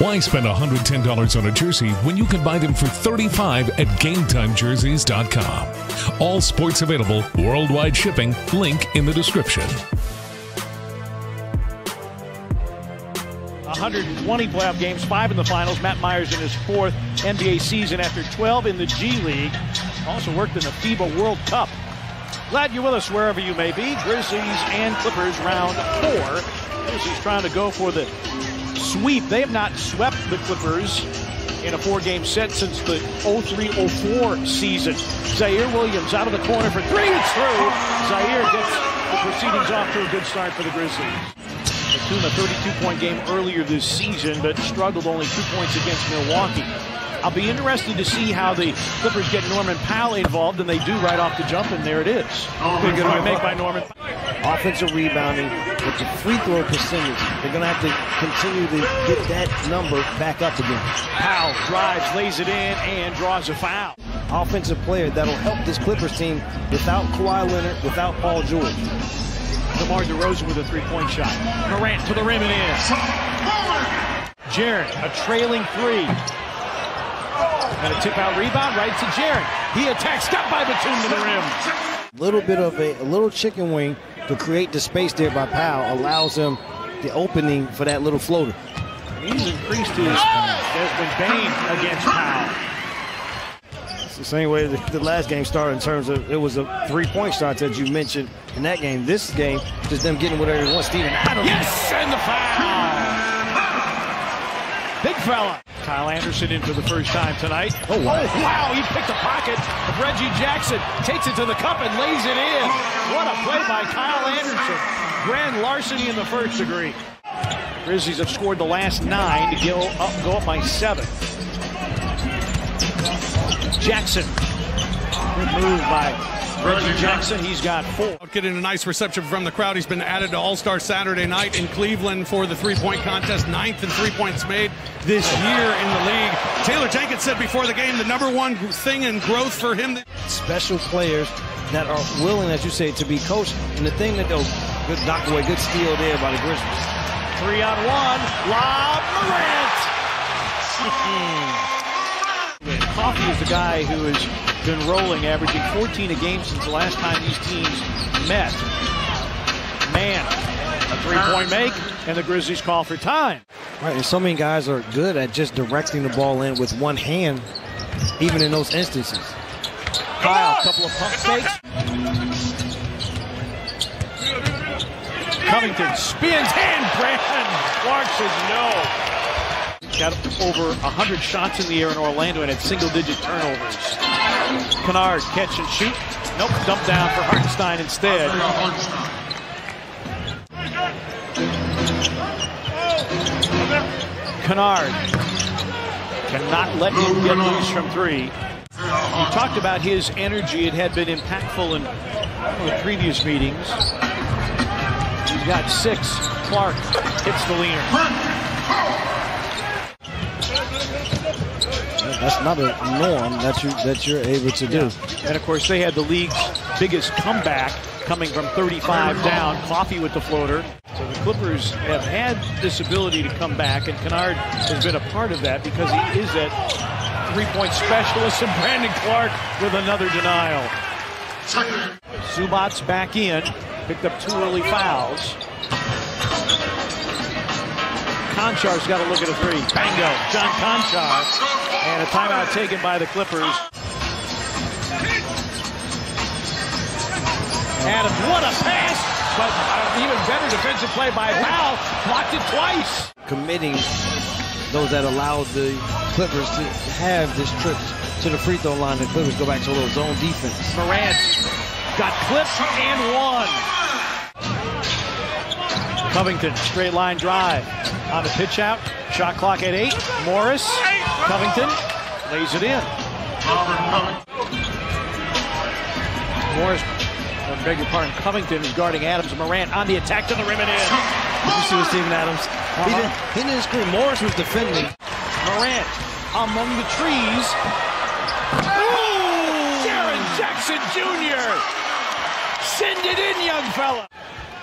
Why spend $110 on a jersey when you can buy them for 35 at GameTimeJerseys.com? All sports available, worldwide shipping, link in the description. 120 playoff games, five in the finals. Matt Myers in his fourth NBA season after 12 in the G League. Also worked in the FIBA World Cup. Glad you're with us wherever you may be. Grizzlies and Clippers round four. Grizzlies trying to go for the sweep. They have not swept the Clippers in a four-game set since the 03-04 season. Ziaire Williams out of the corner for three. It's through. Ziaire gets the proceedings off to a good start for the Grizzlies. Batum a 32-point game earlier this season, but struggled only two points against Milwaukee. I'll be interested to see how the Clippers get Norman Powell involved, and they do right off the jump, and there it is. Good, good make by Norman. Offensive rebounding with the free throw percentage. They're going to have to continue to get that number back up again. Powell drives, lays it in, and draws a foul. Offensive player that'll help this Clippers team without Kawhi Leonard, without Paul George. DeMar DeRozan with a three-point shot. Morant to the rim and in. Jaren, a trailing three. And a tip-out rebound right to Jaren. He attacks, got by Batum to the rim. Little bit of a, a little chicken wing to create the space there by Powell allows him the opening for that little floater. He's increased his uh, Desmond Bane against Powell. It's the same way the, the last game started in terms of it was a three-point start that you mentioned in that game. This game, just them getting whatever they want. Steven Adams. Yes, and the foul. Big fella. Kyle Anderson in for the first time tonight. Oh, wow. Oh, wow. He picked the pocket of Reggie Jackson, takes it to the cup and lays it in. What a play by Kyle Anderson. Grand larceny in the first degree. Grizzlies have scored the last nine to go up, go up by seven. Jackson. Good move by Reggie Jackson. He's got four. Getting a nice reception from the crowd. He's been added to All-Star Saturday night in Cleveland for the three-point contest. Ninth in three points made this year in the league. Taylor Jenkins said before the game the number one thing in growth for him. Special players that are willing, as you say, to be coached. And the thing that they'll good knock away, good steal there by the Grizzlies. Three on one. Lob Morant. Coffey is the guy who has been rolling, averaging 14 a game since the last time these teams met. Mann, a three-point make, and the Grizzlies call for time. Right, and so many guys are good at just directing the ball in with one hand, even in those instances. Kyle, a couple of pump fakes. Covington spins, and Brandon Clarke says no. Got over 100 shots in the air in Orlando and had single-digit turnovers. Kennard, catch and shoot. Nope, dump down for Hartenstein instead. Kennard cannot let him get loose from three. We talked about his energy. It had been impactful in the previous meetings. He's got six. Clarke hits the leaner. That's not a norm that you that you're able to do. Yeah. And of course, they had the league's biggest comeback coming from 35 down. Coffey with the floater. So the Clippers have had this ability to come back, and Kennard has been a part of that because he is that three-point specialist, and Brandon Clarke with another denial. Zubac back in, picked up two early fouls. Konchar's got to look at a three. Bango, John Konchar. And a timeout taken by the Clippers. Adams, what a pass! But uh, even better defensive play by Powell. Blocked it twice. Committing those that allowed the Clippers to have this trip to the free throw line. The Clippers go back to a little zone defense. Morant got clipped and one. Covington, straight line drive. On the pitch out. Shot clock at eight. Morris. Covington lays it in. Morris, I beg your pardon, Covington is guarding Adams. Morant on the attack to the rim and in. Did you see what Steven Adams? Uh-huh. He, didn't, he didn't scream. Morris was defending. Morant among the trees. Ooh! Jaren Jackson Jr. Send it in, young fella.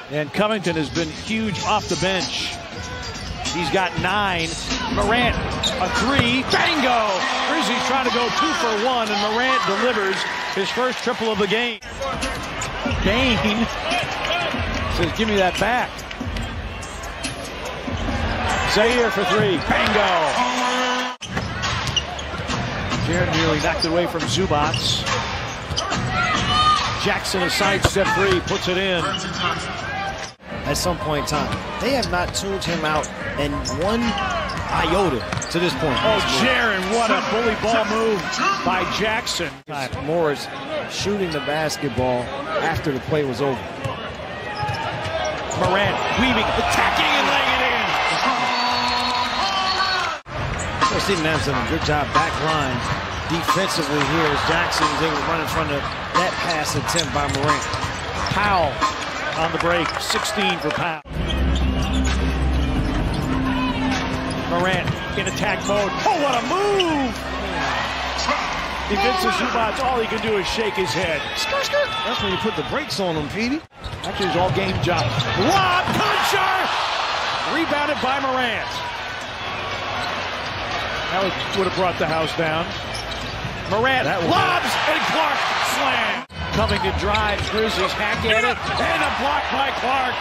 And Covington has been huge off the bench. He's got nine. Morant, a three. Bango! Grizzlies trying to go two for one, and Morant delivers his first triple of the game. Bane says, give me that back. Ziaire for three. Bango! Jaren nearly knocked it away from Zubac. Jackson a sidestep three, puts it in. At some point in time, they have not tuned him out in one iota to this point. Oh, Jaron, what a bully ball move by Jackson. Morris shooting the basketball after the play was over. Morant weaving, attacking, and laying it in. So Steven Adams done a good job back line defensively here as Jackson is able to run in front of that pass attempt by Morant. Powell on the break, 16 for Powell. Morant in attack mode. Oh, what a move! He Vince Zubac, all he can do is shake his head. Skirt, skirt. That's when you put the brakes on him, Petey. Actually, it's all game job. Rob Konchar! Rebounded by Morant. That would, would have brought the house down. Morant lobs and Clarke slam. Covington drives. Grizzlies hack at it. And a block by Clarke.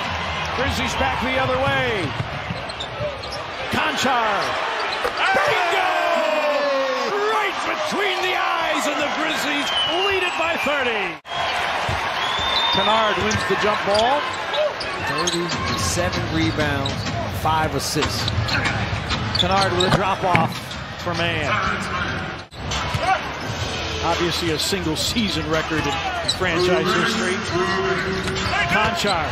Grizzlies back the other way. Konchar. Bingo! Right between the eyes, and the Grizzlies lead it by 30. Kennard wins the jump ball. 37 rebounds, 5 assists. Kennard with a drop off for Mann. Obviously a single season record in franchise history. Konchar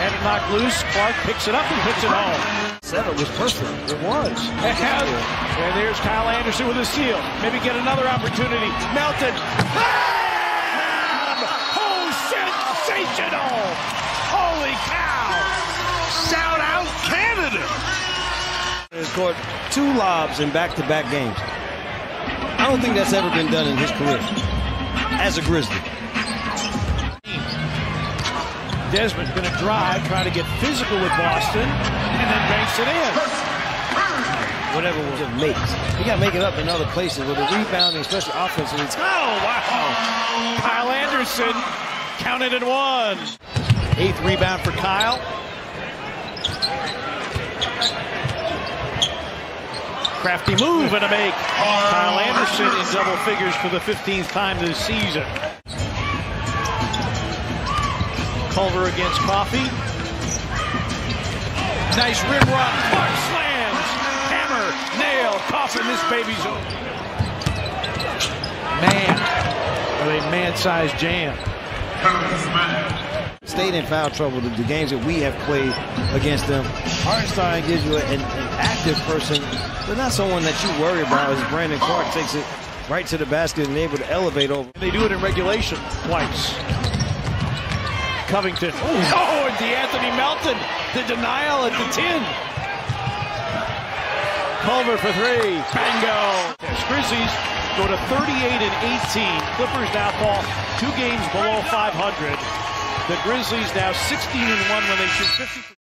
had it knocked loose. Clarke picks it up and puts it home. Seven was perfect. It was. And there's Kyle Anderson with a steal. Maybe get another opportunity. Melton. Bam! Oh, sensational! Holy cow! Shout out Canada! Has caught two lobs in back-to-back games. I don't think that's ever been done in his career as a Grizzly. Desmond going to drive, try to get physical with Boston, and then banks it in. Whatever was it makes. He got to make it up in other places with the rebounding, especially offensively. Oh, wow. Kyle Anderson counted in one. Eighth rebound for Kyle. Crafty move and a make. Kyle Anderson in double figures for the 15th time this season. Culver against Coffey. Nice rim run. Clarke slams. Hammer. Nail. Coffin. This baby's over. Man. With a man-sized jam. stayed in foul trouble. The, the, games that we have played against them, Hartenstein gives you an, an, active person, but not someone that you worry about as Brandon Clarke takes it right to the basket and able to elevate over. They do it in regulation twice. Covington. Oh, and De'Anthony Melton. The denial at the 10. Culver for three. Bango. Grizzlies go to 38 and 18. Clippers now fall two games below 500. The Grizzlies now 16 and 1 when they shoot 50.